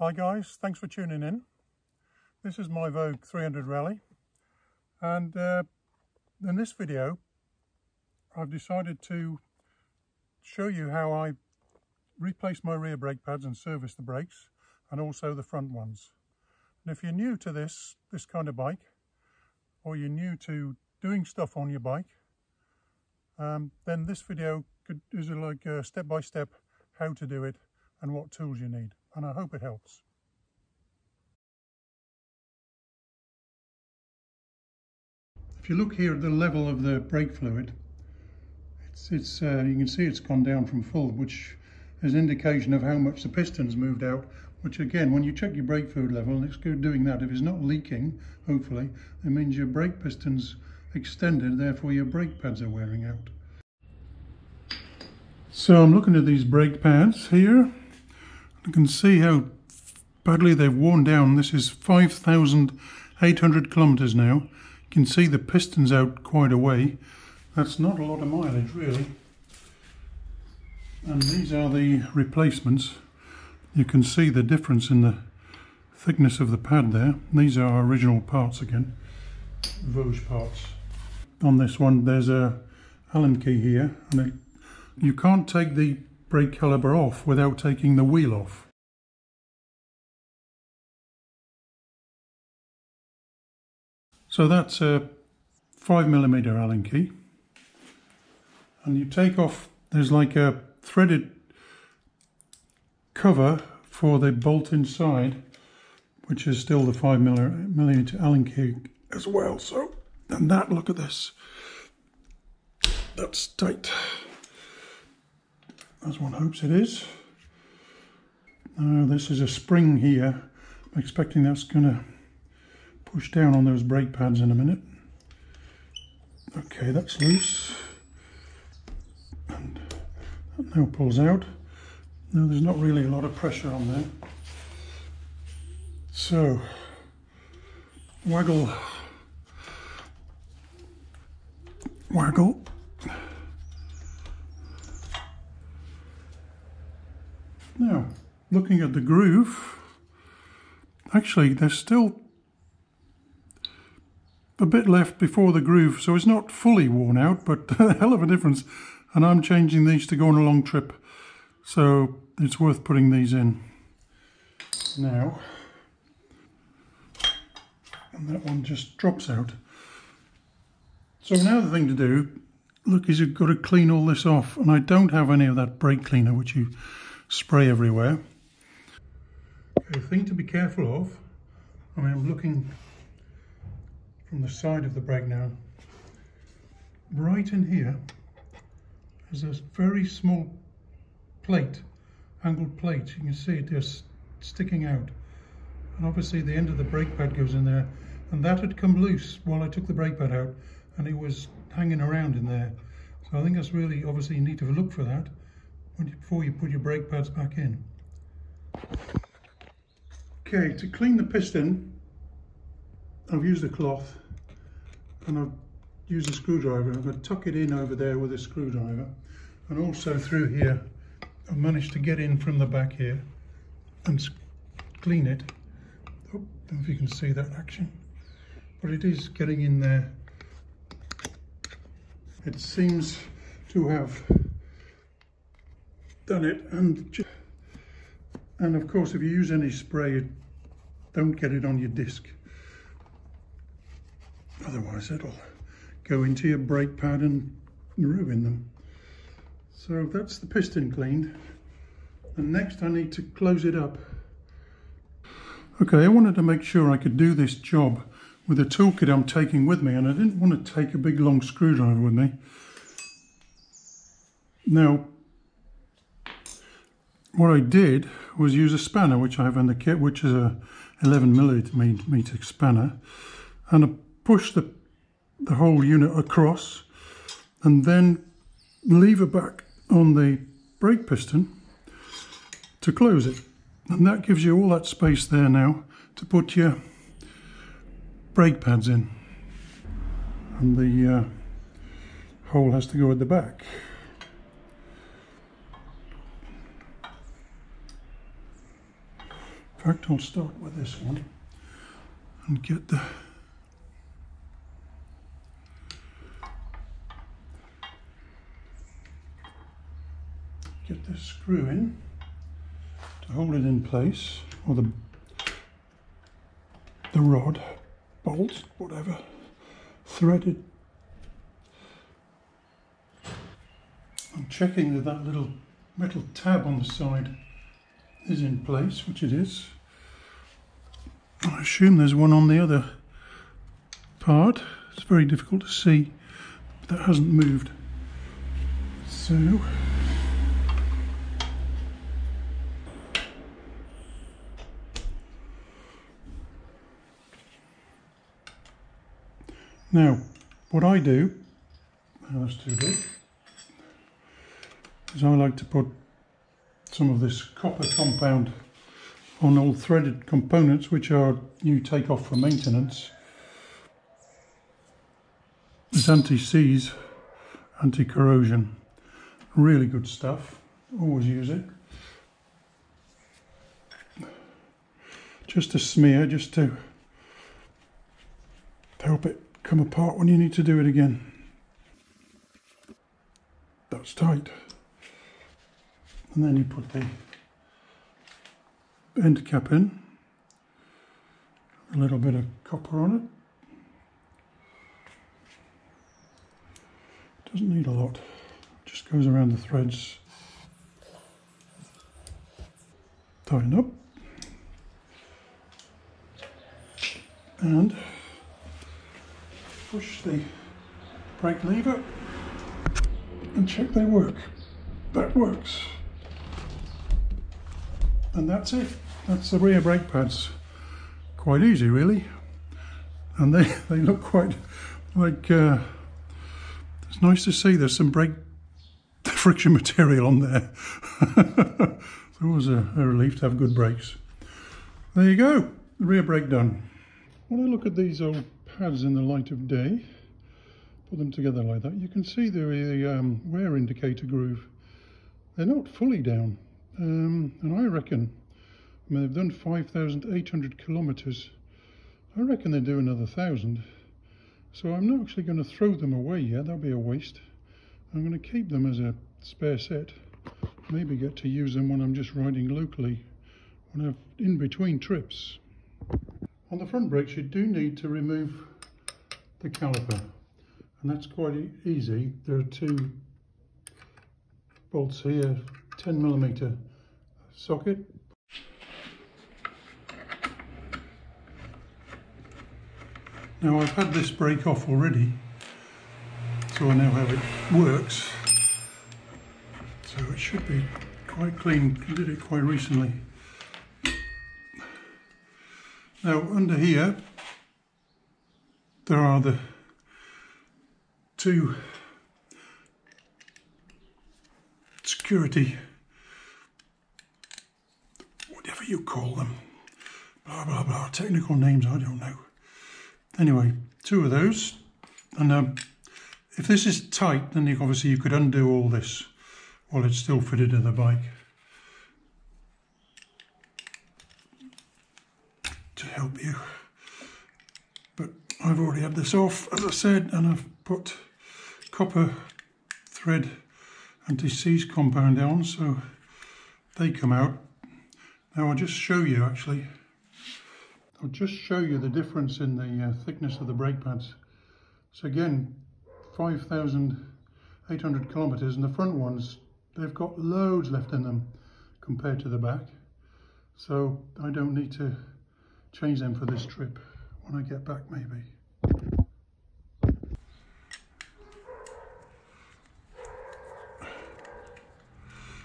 Hi guys, thanks for tuning in. This is my Voge 300 Rally and uh, in this video I've decided to show you how I replace my rear brake pads and service the brakes and also the front ones. And if you're new to this, this kind of bike or you're new to doing stuff on your bike um, then this video could, is like a step-by-step -step how to do it and what tools you need and I hope it helps. If you look here at the level of the brake fluid it's, it's uh, you can see it's gone down from full which is an indication of how much the piston's moved out which again when you check your brake fluid level and it's good doing that. If it's not leaking hopefully it means your brake piston's extended therefore your brake pads are wearing out. So I'm looking at these brake pads here you can see how badly they've worn down. This is 5,800 kilometers now. You can see the pistons out quite a way. That's not a lot of mileage really. And these are the replacements. You can see the difference in the thickness of the pad there. These are original parts again Voge parts. On this one there's a allen key here and it, you can't take the brake caliper off without taking the wheel off. So that's a 5 millimeter allen key. And you take off there's like a threaded cover for the bolt inside which is still the 5 millimeter Allen key as well. So and that look at this. That's tight as one hopes it is. Now this is a spring here. I'm expecting that's gonna push down on those brake pads in a minute. Okay that's loose. And that now pulls out. Now there's not really a lot of pressure on there. So waggle. Waggle now looking at the groove actually there's still a bit left before the groove so it's not fully worn out but a hell of a difference and I'm changing these to go on a long trip so it's worth putting these in now. And that one just drops out. So now the thing to do, look, is you've got to clean all this off. And I don't have any of that brake cleaner, which you spray everywhere. The thing to be careful of, I mean, I'm looking from the side of the brake now. Right in here is a very small plate, angled plate. You can see it just sticking out. And obviously the end of the brake pad goes in there and that had come loose while I took the brake pad out and it was hanging around in there. So I think that's really, obviously you need to look for that before you put your brake pads back in. Okay, to clean the piston, I've used a cloth and I've used a screwdriver. I'm going to tuck it in over there with a screwdriver and also through here I've managed to get in from the back here and clean it. Oh, don't know if you can see that action, but it is getting in there. It seems to have done it and and of course if you use any spray don't get it on your disc otherwise it'll go into your brake pad and ruin them so that's the piston cleaned. And next I need to close it up. Okay, I wanted to make sure I could do this job with the toolkit I'm taking with me and I didn't want to take a big long screwdriver with me. Now, what I did was use a spanner which I have in the kit which is a 11 millimeter spanner and I push the, the whole unit across and then lever back on the brake piston to close it. And that gives you all that space there now to put your brake pads in. And the uh, hole has to go at the back. Fact, I'll start with this one and get the get this screw in to hold it in place, or the the rod, bolt, whatever, threaded. I'm checking that that little metal tab on the side is in place, which it is. I assume there's one on the other part. It's very difficult to see, but that hasn't moved. So Now, what I do, oh, that's too big, is I like to put some of this copper compound on all threaded components which are you take off for maintenance. It's anti-seize, anti-corrosion, really good stuff, always use it. Just a smear, just to help it come apart when you need to do it again. That's tight. And then you put the end cap in, a little bit of copper on it. Doesn't need a lot, just goes around the threads. Tighten up. And push the brake lever and check they work. That works. And that's it. That's the rear brake pads. Quite easy really. And they, they look quite like, uh, it's nice to see there's some brake friction material on there. it's always a, a relief to have good brakes. There you go, the rear brake done. When I look at these old pads in the light of day, put them together like that, you can see the um, wear indicator groove. They're not fully down, um, and I reckon, I mean, they've done 5,800 kilometers. I reckon they do another thousand. So I'm not actually going to throw them away yet, that'll be a waste. I'm going to keep them as a spare set. Maybe get to use them when I'm just riding locally, when I'm in between trips. On the front brakes you do need to remove the caliper and that's quite easy. There are two bolts here, 10 millimeter socket. Now I've had this break off already so I know how it works. So it should be quite clean, I did it quite recently. Now under here there are the two security whatever you call them blah blah blah technical names I don't know anyway two of those and um, if this is tight then you, obviously you could undo all this while it's still fitted to the bike to help you. But I've already had this off, as I said, and I've put copper thread anti-seize compound on, so they come out. Now I'll just show you actually, I'll just show you the difference in the uh, thickness of the brake pads. So again, 5,800 kilometers, and the front ones, they've got loads left in them compared to the back. So I don't need to change them for this trip when I get back maybe.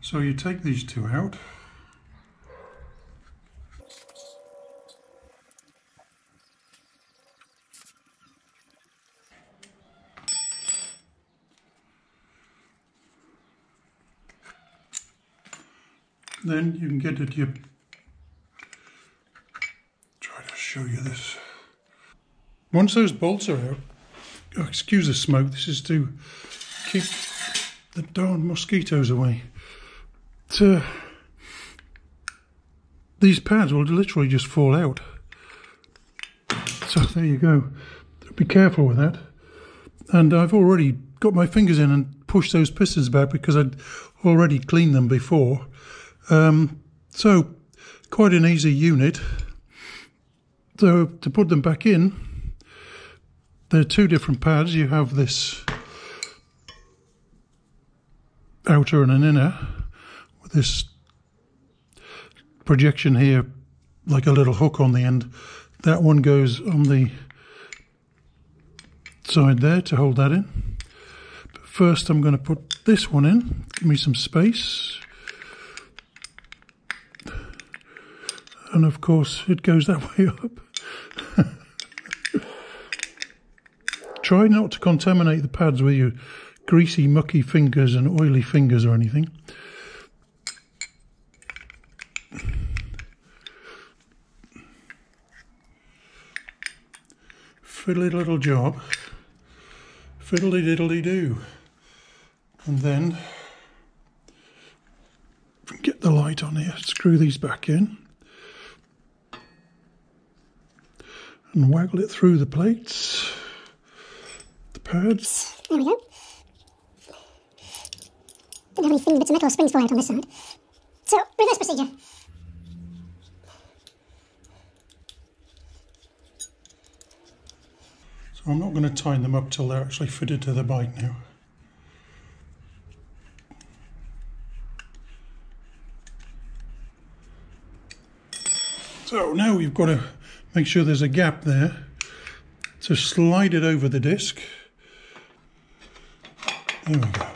So you take these two out. Then you can get it You try to show you this. Once those bolts are out, oh, excuse the smoke, this is to keep the darn mosquitoes away. So, these pads will literally just fall out. So there you go. Be careful with that. And I've already got my fingers in and pushed those pistons back because I'd already cleaned them before. Um, so quite an easy unit. So to put them back in, there are two different pads. You have this outer and an inner with this projection here like a little hook on the end. That one goes on the side there to hold that in. But first I'm going to put this one in, give me some space. And of course it goes that way up. Try not to contaminate the pads with your greasy, mucky fingers and oily fingers or anything. Fiddly little job. Fiddly diddly do. And then get the light on here, screw these back in. And waggle it through the plates, the pads. There we go. Don't have any thin bits of metal or springs fall out on this side. So, reverse procedure. So I'm not going to tighten them up till they're actually fitted to the bike now. So now we've got to make sure there's a gap there. So slide it over the disc. There we go.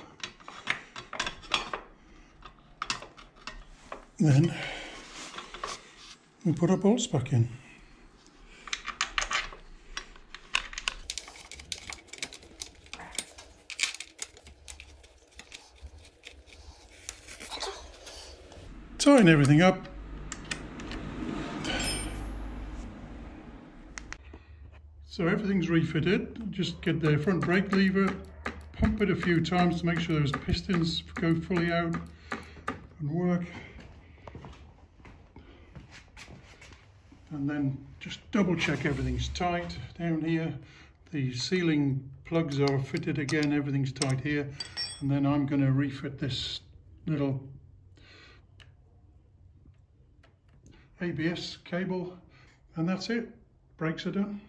Then we put our bolts back in. Tighten everything up. So everything's refitted. Just get the front brake lever, pump it a few times to make sure those pistons go fully out and work. And then just double check everything's tight down here. The sealing plugs are fitted again, everything's tight here. And then I'm going to refit this little ABS cable and that's it. Brakes are done.